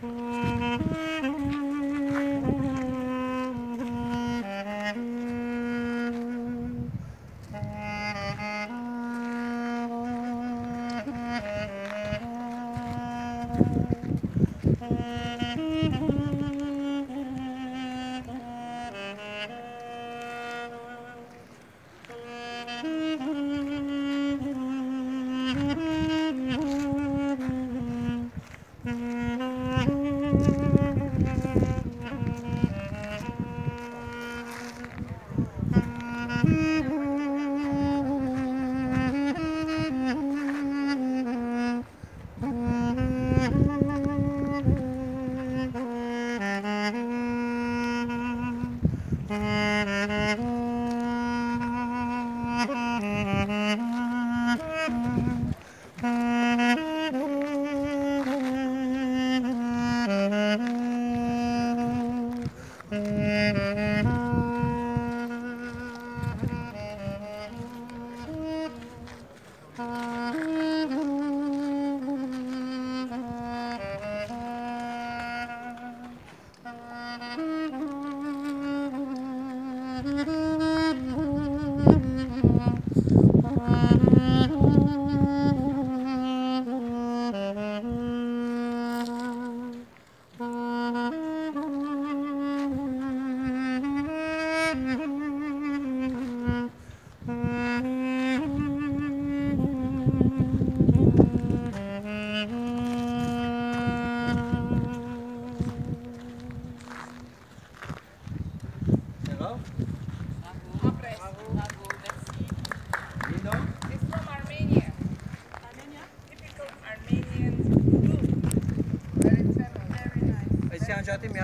Mm-hmm. Mm-hmm. Mm-hmm. चाहते मैं